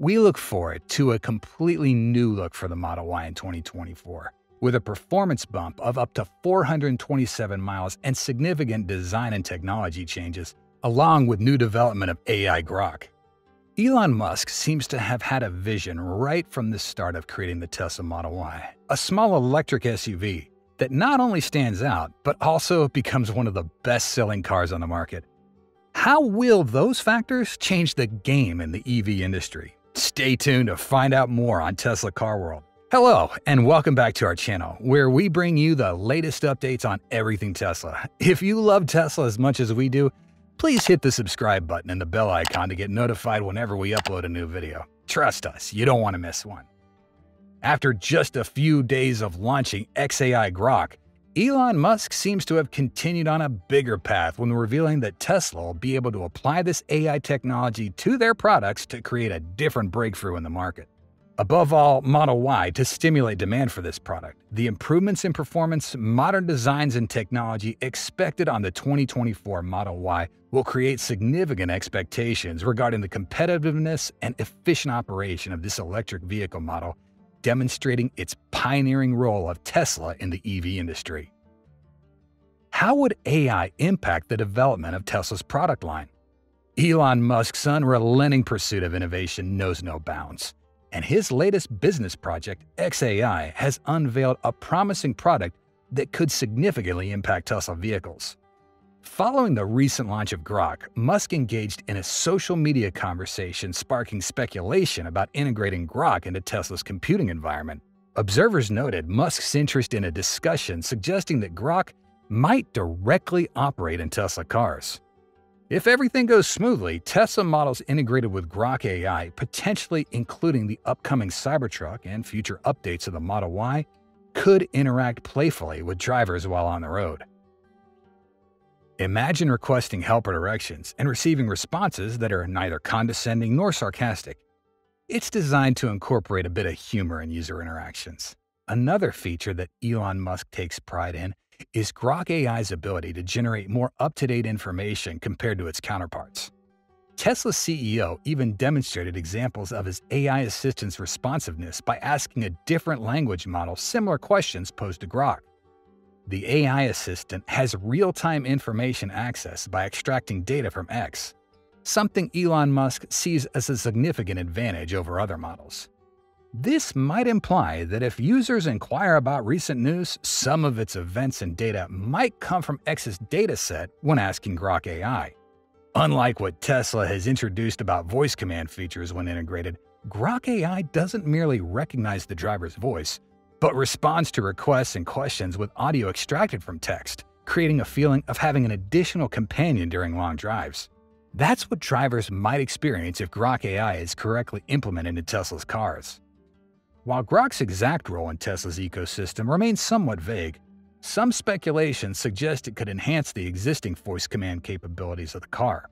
We look forward to a completely new look for the Model Y in 2024, with a performance bump of up to 427 miles and significant design and technology changes, along with new development of AI Grok. Elon Musk seems to have had a vision right from the start of creating the Tesla Model Y, a small electric SUV that not only stands out, but also becomes one of the best selling cars on the market. How will those factors change the game in the EV industry? Stay tuned to find out more on Tesla Car World. Hello, and welcome back to our channel, where we bring you the latest updates on everything Tesla. If you love Tesla as much as we do, please hit the subscribe button and the bell icon to get notified whenever we upload a new video. Trust us, you don't want to miss one. After just a few days of launching XAI Grok, Elon Musk seems to have continued on a bigger path when revealing that Tesla will be able to apply this AI technology to their products to create a different breakthrough in the market. Above all, Model Y to stimulate demand for this product. The improvements in performance, modern designs, and technology expected on the 2024 Model Y will create significant expectations regarding the competitiveness and efficient operation of this electric vehicle model demonstrating its pioneering role of Tesla in the EV industry. How would AI impact the development of Tesla's product line? Elon Musk's unrelenting pursuit of innovation knows no bounds, and his latest business project, XAI, has unveiled a promising product that could significantly impact Tesla vehicles. Following the recent launch of Grok, Musk engaged in a social media conversation sparking speculation about integrating Grok into Tesla's computing environment. Observers noted Musk's interest in a discussion suggesting that Grok might directly operate in Tesla cars. If everything goes smoothly, Tesla models integrated with Grok AI, potentially including the upcoming Cybertruck and future updates of the Model Y, could interact playfully with drivers while on the road. Imagine requesting help or directions and receiving responses that are neither condescending nor sarcastic. It's designed to incorporate a bit of humor in user interactions. Another feature that Elon Musk takes pride in is Grok AI's ability to generate more up-to-date information compared to its counterparts. Tesla's CEO even demonstrated examples of his AI assistant's responsiveness by asking a different language model similar questions posed to Grok. The AI assistant has real-time information access by extracting data from X, something Elon Musk sees as a significant advantage over other models. This might imply that if users inquire about recent news, some of its events and data might come from X's dataset when asking Grok AI. Unlike what Tesla has introduced about voice command features when integrated, Grok AI doesn't merely recognize the driver's voice, but responds to requests and questions with audio extracted from text, creating a feeling of having an additional companion during long drives. That's what drivers might experience if Grok AI is correctly implemented in Tesla's cars. While Grok's exact role in Tesla's ecosystem remains somewhat vague, some speculation suggests it could enhance the existing voice command capabilities of the car.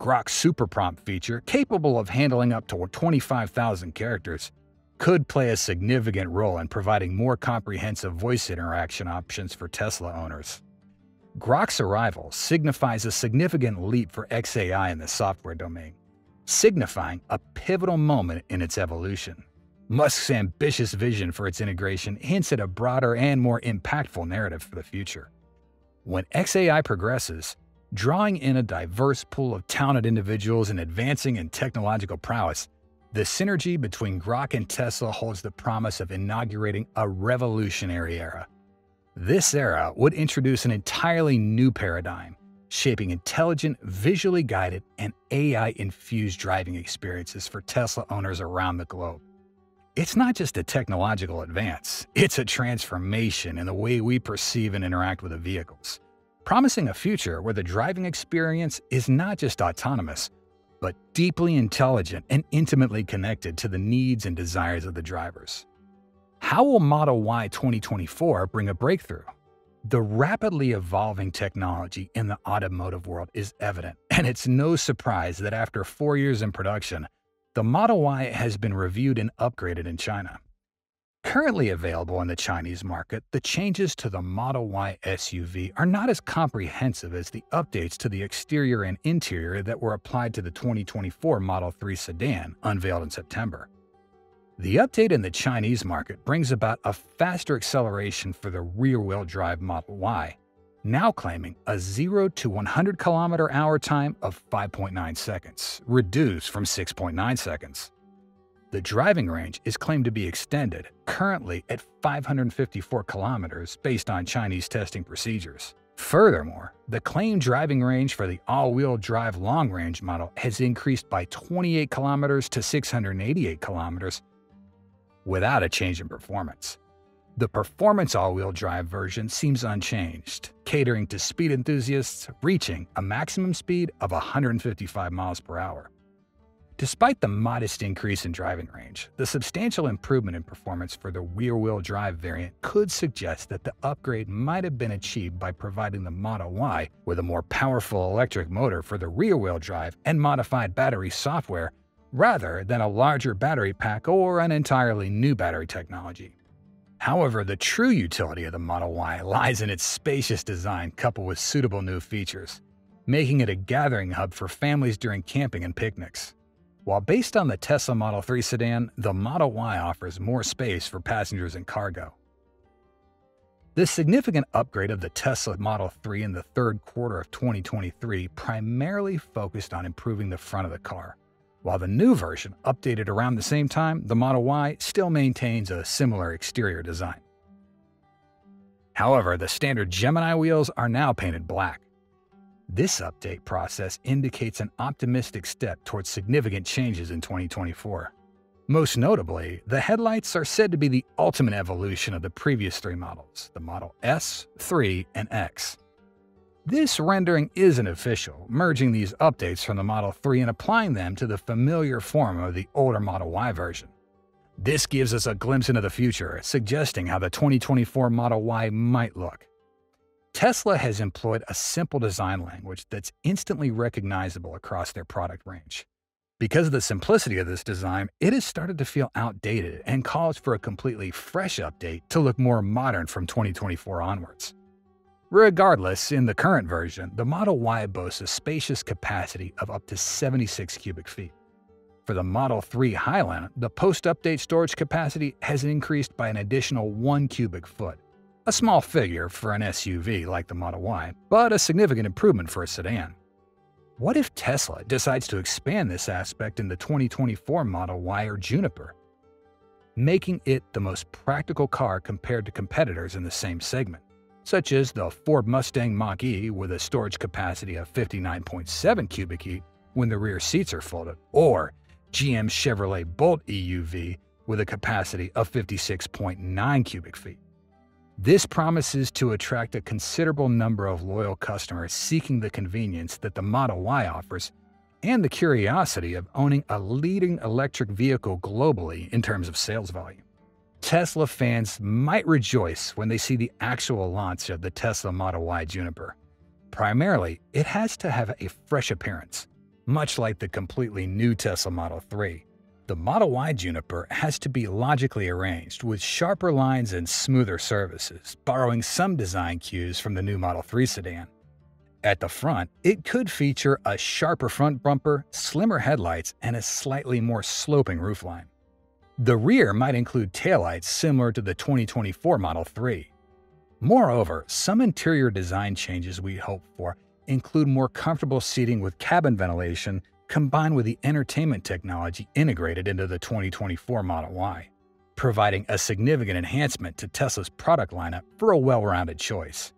Grok's Super Prompt feature, capable of handling up to 25,000 characters, could play a significant role in providing more comprehensive voice interaction options for Tesla owners. Grok's arrival signifies a significant leap for XAI in the software domain, signifying a pivotal moment in its evolution. Musk's ambitious vision for its integration hints at a broader and more impactful narrative for the future. When XAI progresses, drawing in a diverse pool of talented individuals and advancing in technological prowess, the synergy between Grok and Tesla holds the promise of inaugurating a revolutionary era. This era would introduce an entirely new paradigm, shaping intelligent, visually guided, and AI-infused driving experiences for Tesla owners around the globe. It's not just a technological advance, it's a transformation in the way we perceive and interact with the vehicles, promising a future where the driving experience is not just autonomous, but deeply intelligent and intimately connected to the needs and desires of the drivers. How will Model Y 2024 bring a breakthrough? The rapidly evolving technology in the automotive world is evident, and it's no surprise that after four years in production, the Model Y has been reviewed and upgraded in China. Currently available in the Chinese market, the changes to the Model Y SUV are not as comprehensive as the updates to the exterior and interior that were applied to the 2024 Model 3 sedan unveiled in September. The update in the Chinese market brings about a faster acceleration for the rear-wheel drive Model Y, now claiming a 0 to 100 km hour time of 5.9 seconds, reduced from 6.9 seconds. The driving range is claimed to be extended, currently at 554 kilometers based on Chinese testing procedures. Furthermore, the claimed driving range for the all-wheel drive long-range model has increased by 28 kilometers to 688 kilometers without a change in performance. The performance all-wheel drive version seems unchanged, catering to speed enthusiasts reaching a maximum speed of 155 miles per hour. Despite the modest increase in driving range, the substantial improvement in performance for the rear-wheel drive variant could suggest that the upgrade might have been achieved by providing the Model Y with a more powerful electric motor for the rear-wheel drive and modified battery software rather than a larger battery pack or an entirely new battery technology. However, the true utility of the Model Y lies in its spacious design coupled with suitable new features, making it a gathering hub for families during camping and picnics. While based on the Tesla Model 3 sedan, the Model Y offers more space for passengers and cargo. This significant upgrade of the Tesla Model 3 in the third quarter of 2023 primarily focused on improving the front of the car. While the new version, updated around the same time, the Model Y still maintains a similar exterior design. However, the standard Gemini wheels are now painted black. This update process indicates an optimistic step towards significant changes in 2024. Most notably, the headlights are said to be the ultimate evolution of the previous three models, the Model S, 3, and X. This rendering isn't official, merging these updates from the Model 3 and applying them to the familiar form of the older Model Y version. This gives us a glimpse into the future, suggesting how the 2024 Model Y might look. Tesla has employed a simple design language that's instantly recognizable across their product range. Because of the simplicity of this design, it has started to feel outdated and calls for a completely fresh update to look more modern from 2024 onwards. Regardless, in the current version, the Model Y boasts a spacious capacity of up to 76 cubic feet. For the Model 3 Highland, the post-update storage capacity has increased by an additional 1 cubic foot, a small figure for an SUV like the Model Y, but a significant improvement for a sedan. What if Tesla decides to expand this aspect in the 2024 Model Y or Juniper, making it the most practical car compared to competitors in the same segment, such as the Ford Mustang Mach-E with a storage capacity of 59.7 cubic feet when the rear seats are folded, or GM Chevrolet Bolt EUV with a capacity of 56.9 cubic feet. This promises to attract a considerable number of loyal customers seeking the convenience that the Model Y offers and the curiosity of owning a leading electric vehicle globally in terms of sales volume. Tesla fans might rejoice when they see the actual launch of the Tesla Model Y Juniper. Primarily, it has to have a fresh appearance, much like the completely new Tesla Model 3. The Model Y Juniper has to be logically arranged with sharper lines and smoother surfaces, borrowing some design cues from the new Model 3 sedan. At the front, it could feature a sharper front bumper, slimmer headlights, and a slightly more sloping roofline. The rear might include taillights similar to the 2024 Model 3. Moreover, some interior design changes we hope for include more comfortable seating with cabin ventilation combined with the entertainment technology integrated into the 2024 Model Y, providing a significant enhancement to Tesla's product lineup for a well-rounded choice.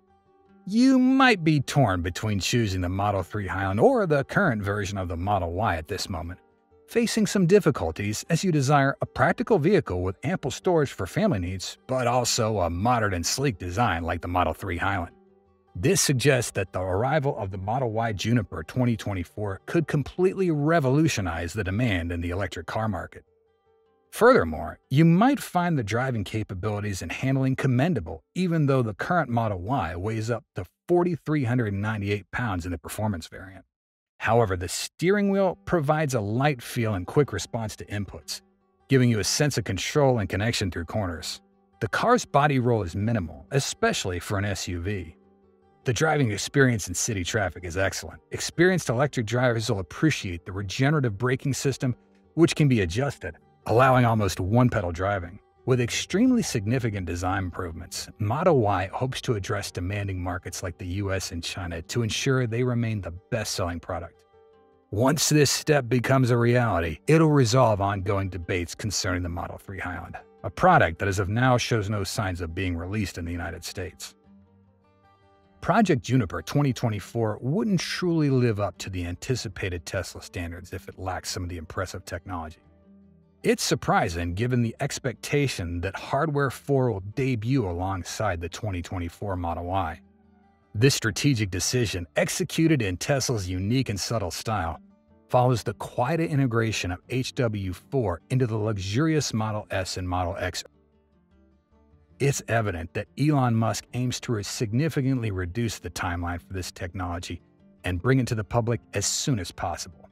You might be torn between choosing the Model 3 Highland or the current version of the Model Y at this moment, facing some difficulties as you desire a practical vehicle with ample storage for family needs, but also a modern and sleek design like the Model 3 Highland. This suggests that the arrival of the Model Y Juniper 2024 could completely revolutionize the demand in the electric car market. Furthermore, you might find the driving capabilities and handling commendable even though the current Model Y weighs up to 4,398 pounds in the performance variant. However, the steering wheel provides a light feel and quick response to inputs, giving you a sense of control and connection through corners. The car's body roll is minimal, especially for an SUV. The driving experience in city traffic is excellent. Experienced electric drivers will appreciate the regenerative braking system, which can be adjusted, allowing almost one-pedal driving. With extremely significant design improvements, Model Y hopes to address demanding markets like the US and China to ensure they remain the best-selling product. Once this step becomes a reality, it'll resolve ongoing debates concerning the Model 3 Highland, a product that as of now shows no signs of being released in the United States. Project Juniper 2024 wouldn't truly live up to the anticipated Tesla standards if it lacked some of the impressive technology. It's surprising given the expectation that Hardware 4 will debut alongside the 2024 Model Y. This strategic decision, executed in Tesla's unique and subtle style, follows the quiet integration of HW4 into the luxurious Model S and Model X it's evident that Elon Musk aims to significantly reduce the timeline for this technology and bring it to the public as soon as possible.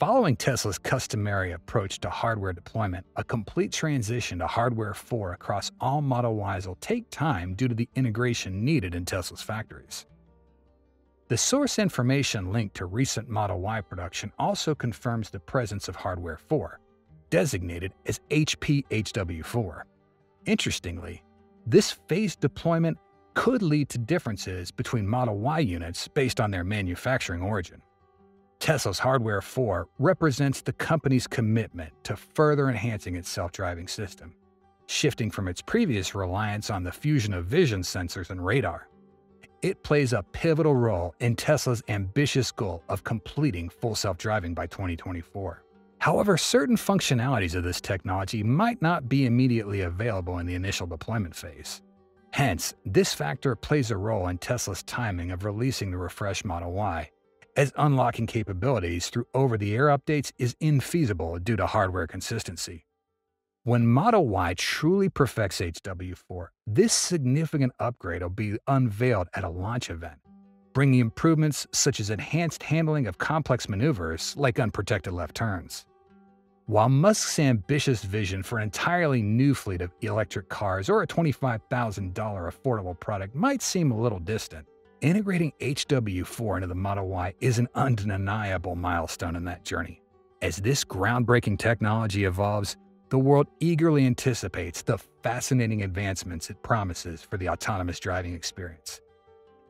Following Tesla's customary approach to hardware deployment, a complete transition to Hardware 4 across all Model Ys will take time due to the integration needed in Tesla's factories. The source information linked to recent Model Y production also confirms the presence of Hardware 4, designated as HPHW4. Interestingly, this phased deployment could lead to differences between Model Y units based on their manufacturing origin. Tesla's Hardware 4 represents the company's commitment to further enhancing its self-driving system, shifting from its previous reliance on the fusion of vision sensors and radar. It plays a pivotal role in Tesla's ambitious goal of completing full self-driving by 2024. However, certain functionalities of this technology might not be immediately available in the initial deployment phase. Hence, this factor plays a role in Tesla's timing of releasing the refreshed Model Y, as unlocking capabilities through over-the-air updates is infeasible due to hardware consistency. When Model Y truly perfects HW4, this significant upgrade will be unveiled at a launch event, bringing improvements such as enhanced handling of complex maneuvers like unprotected left turns. While Musk's ambitious vision for an entirely new fleet of electric cars or a $25,000 affordable product might seem a little distant, integrating HW4 into the Model Y is an undeniable milestone in that journey. As this groundbreaking technology evolves, the world eagerly anticipates the fascinating advancements it promises for the autonomous driving experience.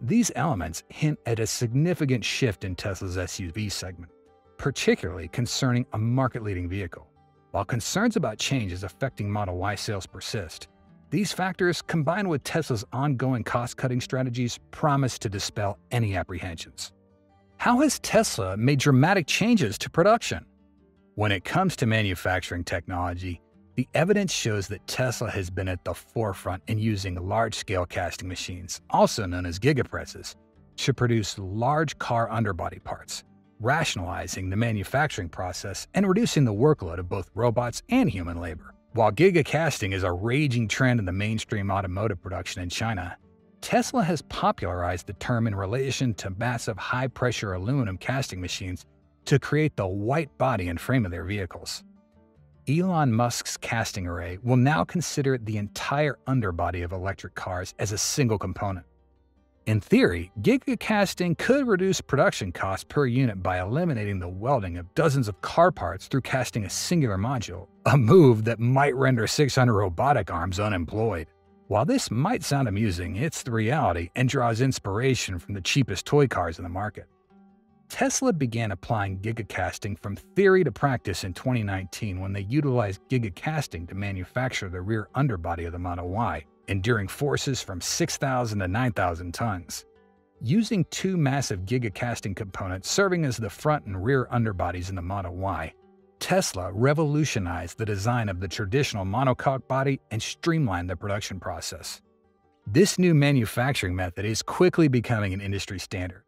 These elements hint at a significant shift in Tesla's SUV segment particularly concerning a market-leading vehicle. While concerns about changes affecting Model Y sales persist, these factors, combined with Tesla's ongoing cost-cutting strategies, promise to dispel any apprehensions. How has Tesla made dramatic changes to production? When it comes to manufacturing technology, the evidence shows that Tesla has been at the forefront in using large-scale casting machines, also known as gigapresses, to produce large car underbody parts, rationalizing the manufacturing process and reducing the workload of both robots and human labor. While gigacasting is a raging trend in the mainstream automotive production in China, Tesla has popularized the term in relation to massive high-pressure aluminum casting machines to create the white body and frame of their vehicles. Elon Musk's casting array will now consider the entire underbody of electric cars as a single component. In theory, gigacasting could reduce production costs per unit by eliminating the welding of dozens of car parts through casting a singular module, a move that might render 600 robotic arms unemployed. While this might sound amusing, it's the reality and draws inspiration from the cheapest toy cars in the market. Tesla began applying gigacasting from theory to practice in 2019 when they utilized gigacasting to manufacture the rear underbody of the Model Y, enduring forces from 6,000 to 9,000 tons. Using two massive gigacasting components serving as the front and rear underbodies in the Model Y, Tesla revolutionized the design of the traditional monocoque body and streamlined the production process. This new manufacturing method is quickly becoming an industry standard.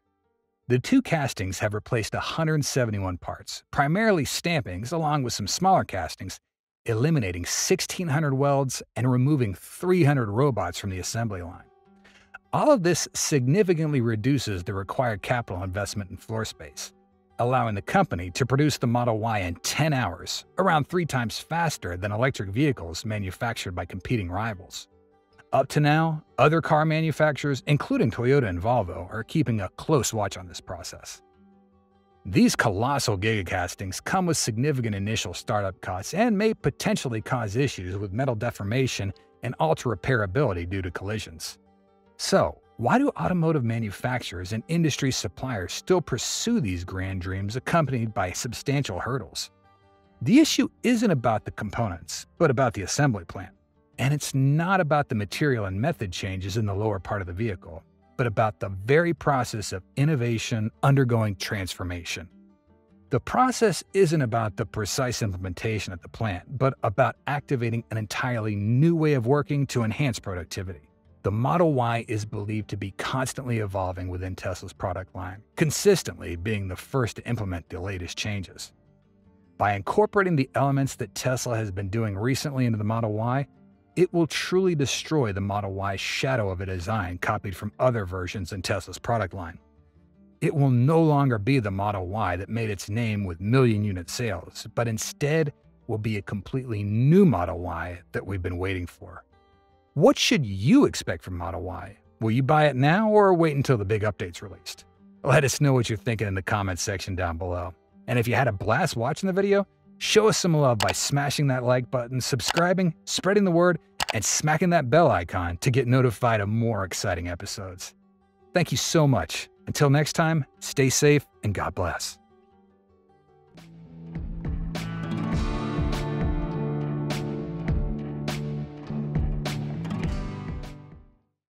The two castings have replaced 171 parts, primarily stampings along with some smaller castings, eliminating 1,600 welds and removing 300 robots from the assembly line. All of this significantly reduces the required capital investment in floor space. allowing the company to produce the Model Y in 10 hours, around three times faster than electric vehicles manufactured by competing rivals. Up to now, other car manufacturers, including Toyota and Volvo, are keeping a close watch on this process. These colossal gigacastings come with significant initial startup costs and may potentially cause issues with metal deformation and alter repairability due to collisions. So, why do automotive manufacturers and industry suppliers still pursue these grand dreams accompanied by substantial hurdles? The issue isn't about the components, but about the assembly plant. And it's not about the material and method changes in the lower part of the vehicle, but about the very process of innovation undergoing transformation. The process isn't about the precise implementation at the plant, but about activating an entirely new way of working to enhance productivity. The Model Y is believed to be constantly evolving within Tesla's product line, consistently being the first to implement the latest changes. By incorporating the elements that Tesla has been doing recently into the Model Y, it will truly destroy the Model Y's shadow of a design copied from other versions in Tesla's product line. It will no longer be the Model Y that made its name with million unit sales, but instead will be a completely new Model Y that we've been waiting for. What should you expect from Model Y? Will you buy it now or wait until the big update's released? Let us know what you're thinking in the comments section down below. And if you had a blast watching the video, show us some love by smashing that like button, subscribing, spreading the word, and smacking that bell icon to get notified of more exciting episodes. Thank you so much. Until next time, stay safe and God bless.